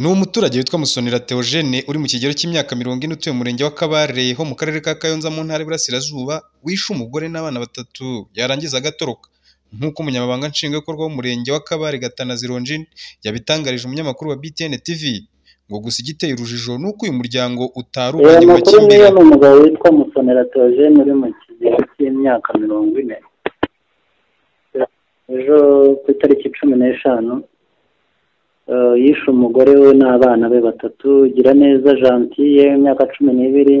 Ni umuturage witwa Musonera Theogene uri mu kigero cy'imyaka mirongo ine utuye mu murenge wa Kabare ho mu karere ka Kayonza mu ntara y'Iburasirazuba, wishe umugore n'abana batatu yarangiza agatoroka. Nk'uko umunyamabanga nshingwabikorwa w'umurenge wa Kabare Longine yabitangarije umunyamakuru wa BTN TV, ngo gusa igiteye urujijo ni uko uyu muryango utari ubanye mu makimbirane. ni umugabo witwa musonera theogene uri mu kigero cy'imyaka mirongo ine ejo ku itariki cumi n'eshanu yishe umugore we n'abana be batatu giraneza gentille w'imyaka cumi n'ibiri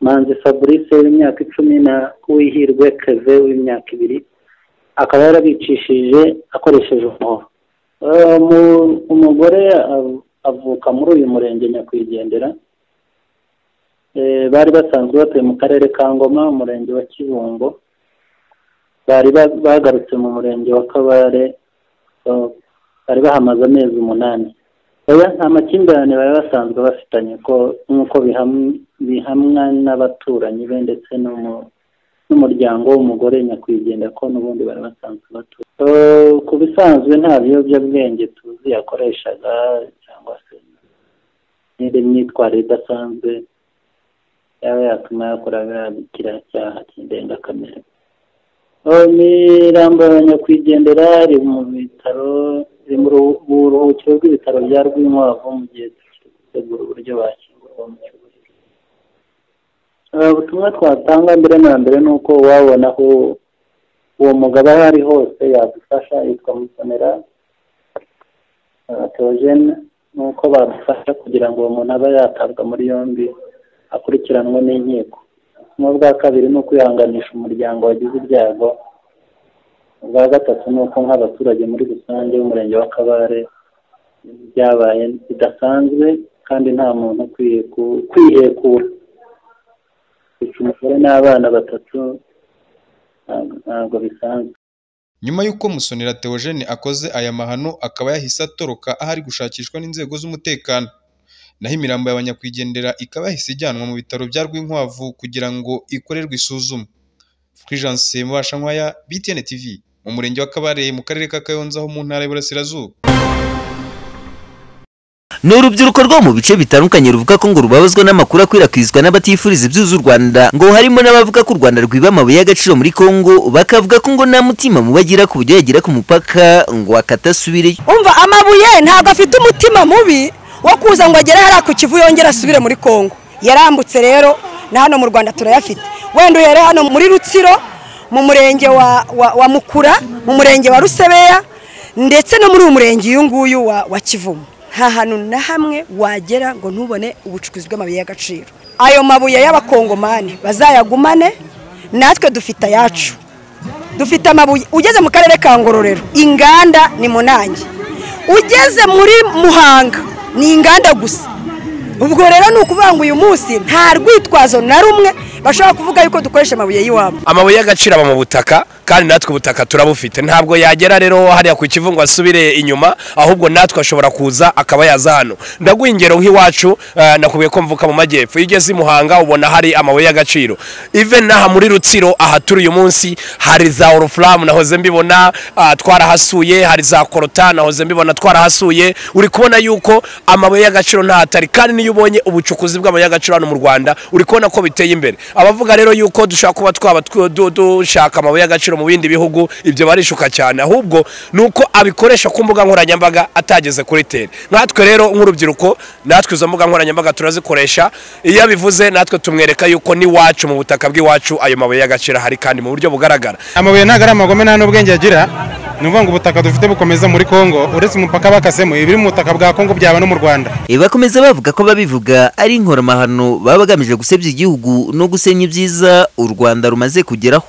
manzi fabrice w'imyaka icumi na uwihirwe keve w'imyaka ibiri akaba yarabicishije akoresheje umuhoro. Eh, mu- umugore av- avuka muri uyu murenge nyakwigendera Eh, bari basanzwe batuye mu karere ka ngoma umurenge wa kibungo bari ba- bagarutse mu murenge wa kabare eh, bari bahamaze amezi umunani. Oya nta makimbirane bari basanzwe bafitanye ko nk'uko biham- bihamwa n'abaturanyi be ndetse n'umu- n'umuryango w'umugore nyakwigendera ko n'ubundi bari basanzwe batuye. Ku bisanzwe nta biyobyabwenge tuzi yakoreshaga cyangwa se n'indi myitwarire idasanzwe yaba yatuma yakora kiriya cyaha cy'indengakamere imirambo ya nyakwigendera iri mu bitaro iri mu ruhu- mu buruhukiro bw'ibitaro bya rwinkwavu mu gihe turi gutegura uburyo bashyingurwa mu cyubahiro Eh, ubutumwa twatanga mbere na mbere ni uko wabona aho uwo mugabo aho ari hose yadufasha yitwa musonera eh, theogene nuko badufasha kugira ngo uwo muntu abe yatabwa muri yombi akurikiranwe n'inkiko. Ubutumwa bwa kabiri ni ukwihanganisha umuryango wagize ibyago ubwa gatatu ni uko nk'abaturage muri rusange b'umurenge wa kabare byabaye bidasanzwe kandi nta muntu ukwiye ku- kwihekura kwica umugore n'abana batatu ntabwo- bisanzwe Nyuma y'uko Musonera Theogene akoze aya mahano akaba yahise atoroka aho ari gushakishwa n'inzego z'umutekano. Naho imirambo ya nyakwigendera ikaba yahise ijyanwa mu bitaro bya Rwinkwavu kugira ngo ikorerwe isuzuma. Fulgence Mubashankwaya, BTN TV, mu murenge wa Kabare mu karere ka Kayonza ho mu ntara y'Iburasirazuba. ni urubyiruko rwo mu bice bitandukanye ruvuga ko ngo rubabazwa n'amakuru akwirakwizwa n'abatifuriza ibyuzu u Rwanda ngo harimo n'abavuga ko u Rwanda rwiba amabuye y'agaciro muri Kongo bakavuga ko ngo nta mutima mubi agira ku buryo yagera ku mupaka ngo akatasubirayo umva amabuye ntabwo afite umutima mubi wo kuza ngo agere hariya ku kivu yongere asubire muri kongo yarambutse rero na hano mu rwanda turayafite. Wenda uhere hano muri rutsiro mu murenge wa, mukura mu murenge wa rusebeya ndetse no muri uyu murenge uyu nguyu wa kivumu. Nta hantu na hamwe wagera ngo ntubone ubucukuzi bw'amabuye y'agaciro. Ayo mabuye y'abakongomani bazayagumane natwe dufite ayacu. Dufite amabuye ugeze mu karere ka ngororero inganda ni munange. Ugeze muri muhanga ni inganda gusa. Ubwo rero ni ukuvuga ngo uyu munsi nta rwitwazo na rumwe bashobora kuvuga yuko dukoresha amabuye y'iwabo. Amabuye y'agaciro aba mu butaka kandi natwe ubutaka turabufite. Ntabwo yagera rero hariya ku kivu ngo asubire inyuma ahubwo natwe ashobora kuza akaba yaza hano. Ndaguha ingero nk'iwacu eh, nakubwiye ko mvuka mu majyepfo. Iyo ugeze i muhanga ubona hari amabuye y'agaciro. Even n'aha muri rutsiro aha turi uyu munsi hari za orufuramu nahoze mbibona ah, twarahasuye hari za korota nahoze mbibona twarahasuye. Uri kubona yuko amabuye y'agaciro ntahatari kandi niyo ubonye ubucukuzi bw'amabuye y'agaciro hano mu rwanda uri kubona ko biteye imbere. Abavuga rero yuko dushobora kuba twaba tw- du- dushaka amabuye y'agaciro mu bindi bihugu ibyo barishuka cyane. Ahubwo ni uko abikoresha ku mbuga nkoranyambaga atageze kuri tere natwe rero nk'urubyiruko natwe izo mbuga nkoranyambaga turazikoresha. Iyo abivuze natwe tumwereka yuko n'iwacu mu butaka bw'iwacu ayo mabuye y'agaciro ahari kandi mu buryo bugaragara. Amabuye ntabwo ari amagome nta n'ubwenge agira. Ni ukuvuga ngo ubutaka dufite bukomeza muri kongo uretse umupaka bakasemo ibiri mu butaka bwa kongo byaba no mu rwanda. Bakomeza bavuga ko babivuga ari inkoramahano baba bagamije gusebya igihugu no gusenya ibyiza u Rwanda rumaze kugeraho.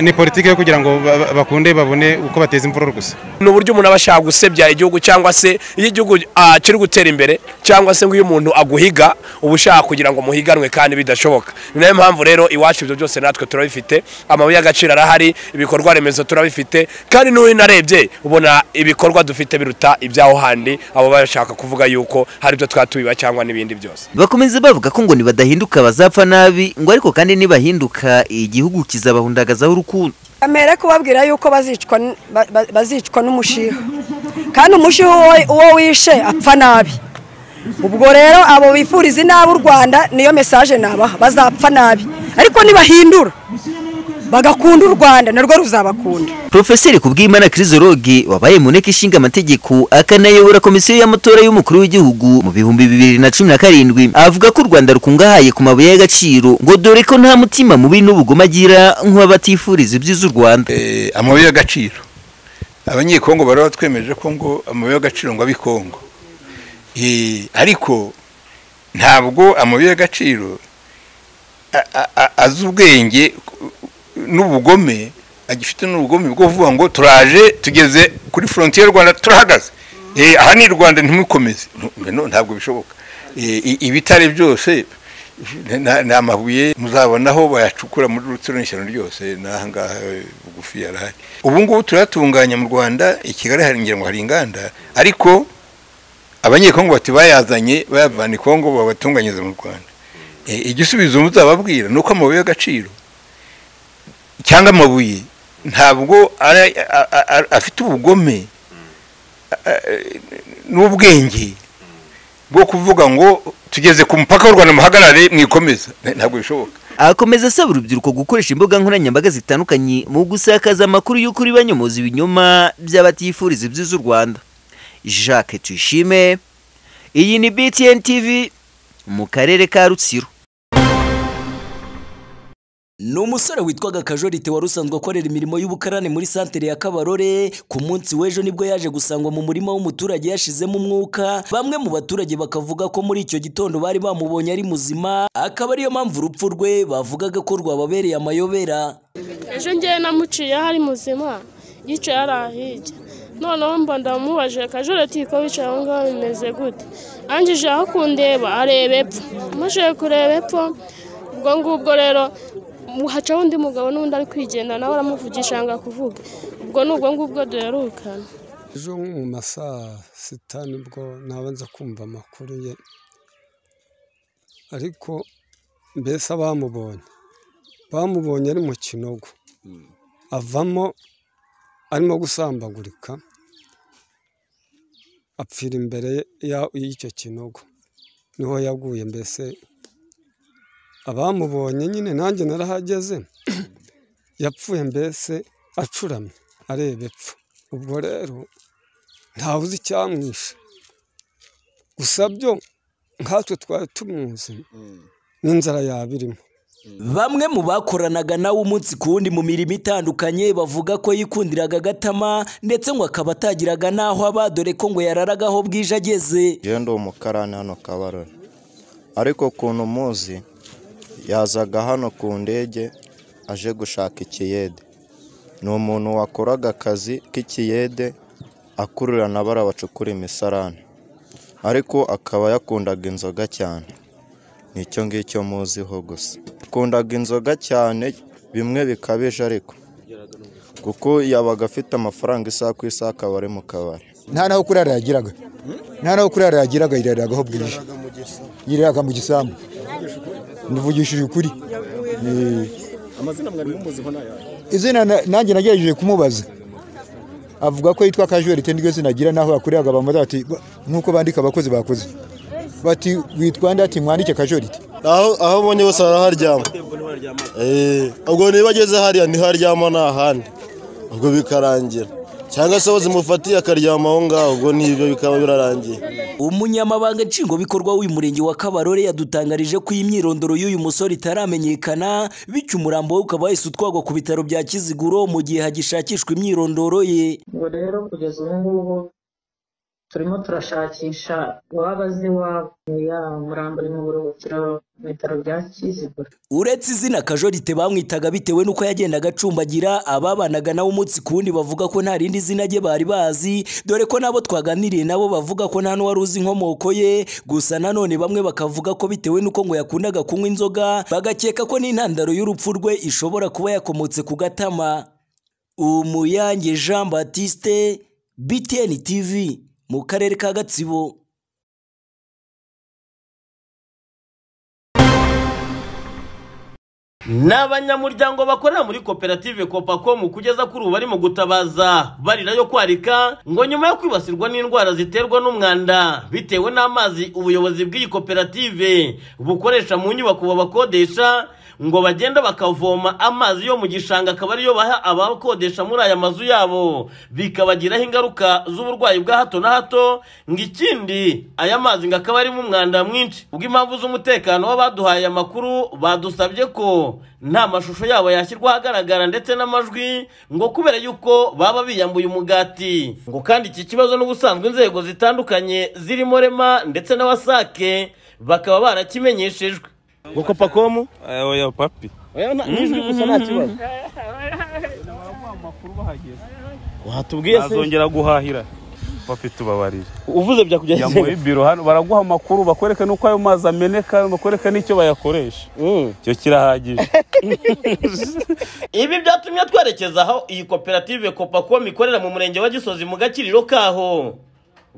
Ni politiki yo kugira ngo ba- ba- bakunde babone uko bateza imvururu gusa. Ni uburyo umuntu aba ashaka gusebya igihugu cyangwa se iyo igihugu kiri gutera imbere cyangwa se ngo iyo umuntu aguhiga uba ushaka kugira ngo muhiganwe kandi bidashoboka. Ni na yo mpamvu rero iwacu ibyo byose natwe turabifite amabuye y'agaciro arahari ibikorwa remezo turabifite kandi n'uyu narebye ubona ibikorwa dufite biruta iby'aho handi abo bashaka kuvuga yuko hari ibyo twatubiba cyangwa n'ibindi byose. Bakomeza bavuga ko ngo nibadahinduka bazapfa nabi ngo ariko kandi nibahinduka igihugu kizabahundagazaho urukundo. Amere kubabwira yuko bazicwa n'umushiha. Kandi umushiha uwo wishe apfa nabi. Ubwo rero abo bifuriza inabi u rwanda niyo mesaje nabaha. Bazapfa nabi. Ariko nibahindura. Bagakunda u rwanda narwo ruzabakunda. Profeseri Kubwimana Chrysologue wabaye mu nteko ishinga amategeko akanayobora komisiyo y'amatora y'umukuru w'igihugu mu bihumbi bibiri na cumi na karindwi. Avuga ko u Rwanda rukungahaye ku mabuye y'agaciro ngo dore ko nta mutima mubi n'ubugome agira nk'abatifuriza ibyiza u Rwanda. Eh, amabuye y'agaciro. Abanyekongo bari batwemeje ko ngo amabuye y'agaciro ngo abe i kongo. Eh, ariko ntabwo amabuye y'agaciro a- a- a- azi ubwenge n'ubugome agifite n'ubugome bwo kuvuga ngo turaje tugeze kuri frontier y'u rwanda turahagaze. Eh, aha ni rwanda ntimukomeze. Ntabwo bishoboka. Eh, ibitare byose ni amabuye muzabona aho bayacukura muri rutsiro n'ishyano ryose n'aha ngaha eh, bugufi yarahari. Ubu ngubu turayatunganya mu rwanda i kigali hari ngira ngo hari inganda ariko abanyekongo bati bayazanye bayavana i kongo babatunganyiriza mu rwanda. Eh, igisubizo muzababwira ni uko amabuye y'agaciro cyangwa amabuye ntabwo afite ubugome n'ubwenge bwo kuvuga ngo tugeze ku mupaka w'u rwanda muhagarare mwikomeza ntabwo bishoboka. Akomeza asaba urubyiruko gukoresha imbuga nkoranyambaga zitandukanye mu gusakaza amakuru y'ukuri banyomoza ibinyoma by'abatifuriza ibyiza u Rwanda. Jacques Tuyishime iyi ni BTN TV mu karere ka Rutsiro. Ni umusore witwaga kajorite wari usanzwe akorera imirimo y'ubukarane muri santere ya kabarore. Ku munsi w'ejo ni bwo yaje gusangwa mu murima w'umuturage yashizemo umwuka. Bamwe mu baturage bakavuga ko muri icyo gitondo bari bamubonye ari muzima. Akaba ariyo mpamvu urupfu rwe bavugaga ko rwababereye amayobera. Ejo ngewe namuciye aho ari muzima yicaye ari ahirya. Noneho mba ndamubajije kajoreti ko wicaye aho ngaho bimeze gute? Angije aho kundeba areba epfo. Amajije kureba epfo ubwo ngubwo rero hacaho undi mugabo n'undi ari kwigenda nawe aramuvugisha yanga kuvuga. Ubwo ni ubwo ngubwo duherukana. Ejo nko mu masaa sita ni bwo nabanza kumva amakuru ye. Ariko mbese abamubonye? Bamubonye ari mu kinogo. Avamo arimo gusambagurika apfira imbere y'icyo kinogo. Niho yaguye mbese abamubonye nyine nanjye narahageze yapfuye mbese acuramye areba epfo. Ubwo rero ntawe uzi icyamwishe. Gusa byo nkatwe twari tumuzi n'inzara yaba irimo. Bamwe mu bakoranaga nawe umunsi ku wundi mu mirimo itandukanye bavuga ko yikundiraga agatama ndetse ngo akaba atagiraga n'aho aba dore ko ngo yararaga aho bwije ageze. Yewe ndi umukarani hano kabarore. Ariko ukuntu muzi yazaga hano ku ndege aje gushaka ikiyede. Ni umuntu wakoraga akazi k'ikiyede akururana bara bacukura imisarane. Ariko akaba yakundaga inzoga cyane. Ni icyo ngicyo muziho gusa. Akundaga inzoga cyane bimwe bikabije ariko. Kuko yabaga afite amafaranga isaha ku isaha akaba ari mu kabari. Nta naho kurara yagiraga. Nta naho kurara yagiraga yiraragaho bwije. Yiraraga mu gisambu. Ndivugishije ukuri. Eh, amazina mwari mumuziho ni izina na- nanjye nagerageje kumubaza. Avuga ko yitwa kajorite niryo zina agira naho yakoreraga bamubaza bati "Ba- nk'uko bandika abakozi bakoze bati witwa nde? Ati mwandike kajorite aho aho ubonye bose araharyama Eh, ubwo niba ageze hariya ni ho aryama nta handi ubwo bikarangira. Cyangwa se aho zimufatiye akaryama aho ngaho ubwo ni byo bikaba birarangiye. Umunyamabanga nshingwabikorwa w'uyu murenge wa kabarore yadutangarije ko iyi myirondoro y'uyu musore itaramenyekana bityo umurambo we ukaba wahise utwarwa ku bitaro bya kiziguro mu gihe hagishakishwa imyirondoro ye. Ubwo rero kugeza ubu ngubu turimo turashakisha uwaba azi ya murambo uri mu bitaro bya kiziguro. Uretse izina kajorite bamwitaga bitewe n'uko yagendaga acumbagira ababanaga nawe umunsi ku wundi bavuga ko nta rindi zina rye bari bazi dore ko nabo twaganiriye nabo bavuga ko nta n'uwari uzi inkomoko ye gusa nanone bamwe bakavuga ko bitewe n'uko ngo yakundaga kunywa inzoga bagakeka ko n'intandaro y'urupfu rwe ishobora kuba yakomotse ku gatama. Umuyange jean batiste btn tv mu karere ka gatsibo. Ni abanyamuryango bakorera muri koperative copacomu kugeza kuri ubu barimo gutabaza. Barira yo kwarika ngo nyuma yo kwibasirwa n'indwara ziterwa n'umwanda bitewe n'amazi ubuyobozi bw'iyi koperative bukoresha mu nyubako babakodesha ngo bagenda bakavoma amazi yo mu gishanga akaba ariyo baha abakodesha muri aya mazu yabo. Bikabagiraho ingaruka z'uburwayi bwa hato na hato ngo ikindi aya mazi ngo akaba arimo umwanda mwinshi. Ubwo impamvu z'umutekano w'abaduhaye aya makuru badusabye ko nta mashusho yabo yashyirwa ahagaragara ndetse n'amajwi ngo kubera yuko baba biyambuye umugati. Ngo kandi iki kibazo n'ubusanzwe inzego zitandukanye zirimo rema ndetse na wasake bakaba barakimenyeshejwe. Ngo kopakomu oya papi. Nijwi gusa nta kibazo watubwiye se? Azongera guhahira. Papi tubabarire. Uvuze byakugeza ya muri biro hano baraguha amakuru bakwereke n'uko ayo mazi ameneka bakwereke n'icyo bayakoresha. Icyo kirahagije. Ibi byatumye twerekeza aho iyi koperative kopacom ikorera mu murenge wa gisozi mu gakiriro kaho.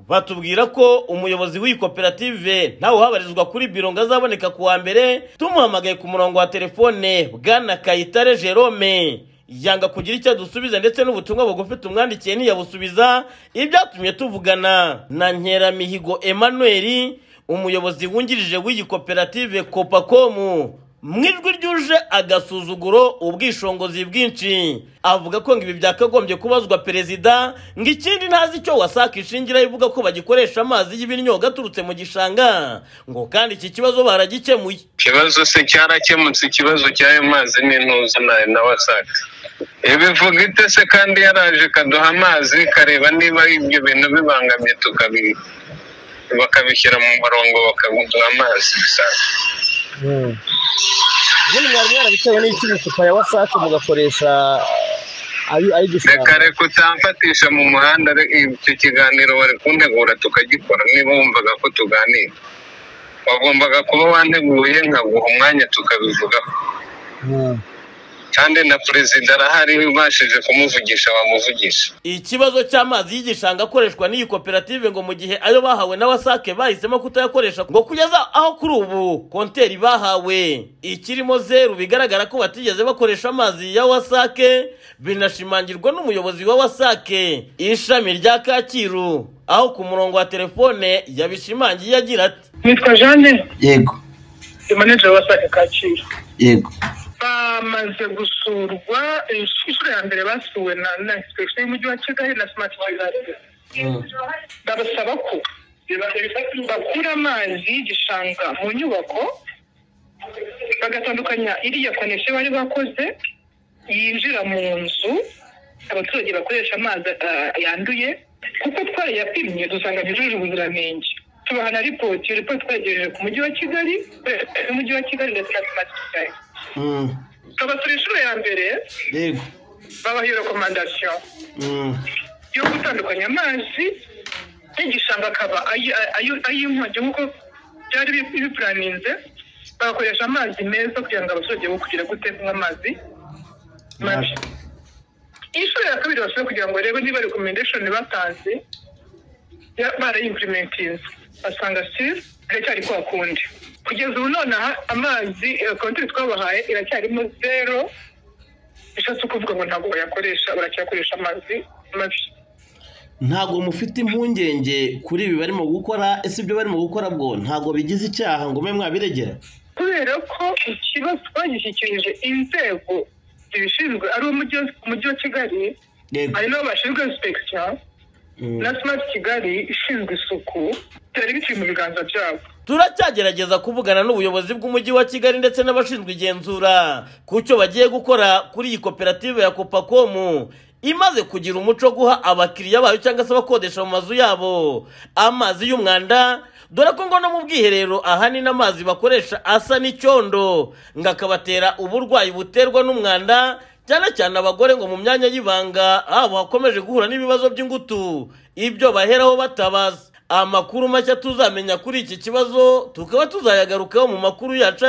Batubwira ko umuyobozi w'iyi koperative ntawe uhabarizwa kuri biro ngo azaboneka ku wa mbere tumuhamagaye ku murongo wa telefone. Bwana kayitare jerome yanga kugira icyo adusubiza ndetse n'ubutumwa bugufi tumwandikiye ntiyabusubiza ibyatumye tuvugana. Na nkeramihigo emmanuel umuyobozi wungirije w'iyi koperative copacomu. Mu ijwi ryuje agasuzuguro ubwishongozi bwinshi. Avuga ko ngo ibi byakagombye kubazwa perezida ngo ikindi ntazi icyo wasaka ishingiraho ivuga ko bagikoresha amazi y'ibinyoga aturutse mu gishanga. Ngo kandi iki kibazo baragikemuye. Ikibazo se cyarakemutse ikibazo cy'ayo mazi n'intuza na yo na wasake ibivuga ite se kandi yaraje kaduha amazi kareba niba ibyo bintu bibangamye tukabi bakabishyira mu murongo bakaduha amazi bisanzwe ubundi mwari mwarabitewe n'iki imifuka ya wasake mugakoresha ay'igishanga reka reka utamfatisha mu muhanda icyo kiganiro wari kuntegura tukagikora. Niba wumvaga ko tuganira wagombaga kuba wanteguye nkaguha umwanya tukabivugaho. Kandi na perezida arahari ubashije kumuvugisha wamuvugisha ikibazo cy'amazi y'igishanga akoreshwa n'iyi koperative ngo mu gihe ayo bahawe na wasake bahisemo kutayakoresha ngo kugeza aho kuri ubu konteri bahawe. Ikirimo zeru bigaragara ko batigeze bakoresha amazi ya wasake binashimangirwa n'umuyobozi wa wasake. Ishami rya kacyiru aho ku murongo wa telefone yabishimangiye agira ati nitwa jeanne. Yego. Manager wa wasake kacyiru. Yego. Bamaze gusurwa inshuro ya mbere basuwe na na inspection y'umujyi wa kigali na smart kigali babasaba ko bakura amazi y'igishanga mu nyubako bagatandukanya iriya koneshe bari bakoze yinjira mu nzu abaturage bakoresha amazi yanduye kuko twarayapimye dusanga byujuje ubuziranenge. Tubaha na ripoti iyo ripoti twagejeje ku mujyi wa kigali umujyi wa kigali ndetse na smart kigali babasura inshuro ya mbere yego. babaha iyo rekomandasiyo yo gutandukanya amazi y'igishanga akaba ay'inkongi nk'uko byari bipuraninze bagakoresha amazi meza kugira ngo abaturage bo kugira gute kunywa amazi mabi. Inshuro ya kabiri basaba kugira ngo barebe niba rekomendashoni batanze barayimprimentinze. Basanga siri iracyari kwa kundi. Kugeza ubu nonaha amazi konteri twabahaye iracyarimo zero. Bishatse kuvuga ngo ntabwo bayakoresha baracyakoresha amazi mabi ntabwo mufite impungenge kuri ibi barimo gukora ese ibyo barimo gukora bwo ntabwo bigize icyaha ngo mube mwabiregera? Kubera ko ikibazo twagishyikirije inzego zibishinzwe ari umujyi wa kigali hari n'abo bashinzwe inspektion na smart kigali ishinzwe isuku byari bikiri mu biganza byabo. Turacyagerageza kuvugana n'ubuyobozi bw'umujyi wa kigali ndetse n'abashinzwe igenzura ku cyo bagiye gukora kuri iyi koperative ya copacomu imaze kugira umuco wo guha abakiriya bayo cyangwa se abakodesha mu mazu yabo amazi y'umwanda dore ko ngo no mu bwiherero ahanini amazi bakoresha asa n'icyondo ngo akabatera uburwayi buterwa n'umwanda cyane cyane abagore ngo mu myanya y'ibanga habo hakomeje guhura n'ibibazo by'ingutu. Ibyo baheraho batabaza amakuru mashya tuzamenya kuri iki kibazo tukaba tuzayagarukaho mu makuru yacu